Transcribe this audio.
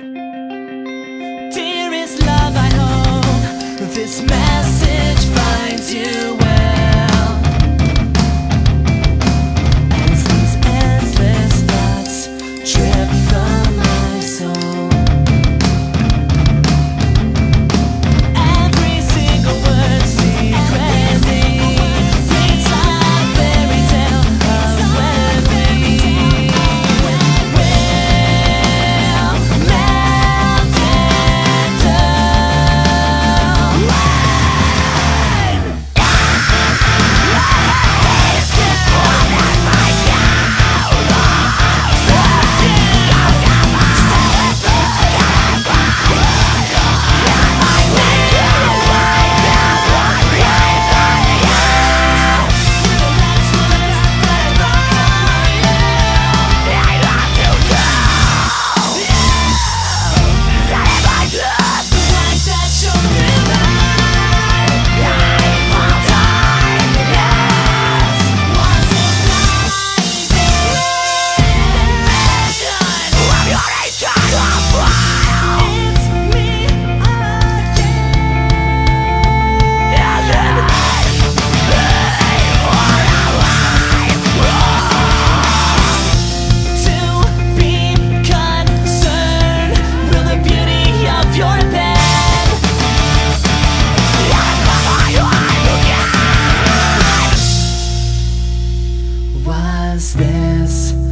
Dearest love, I hope this message finds you was this?